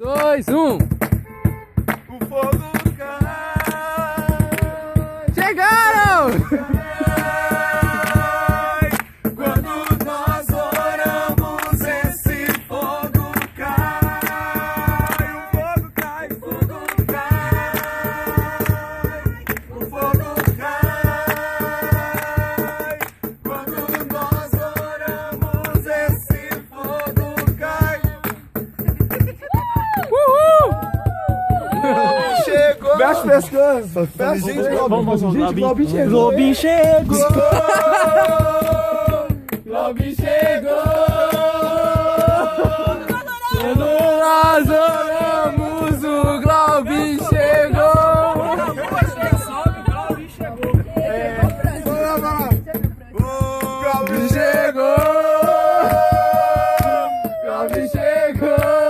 dois, um. O fogo cai. Chegaram! Quando Fecha o pescoço. Fecha, gente, vamos, gente, Globin chegou. Globin chegou. Globin chegou! Nós oramos, o Globin chegou! Globin chegou! Globin chegou!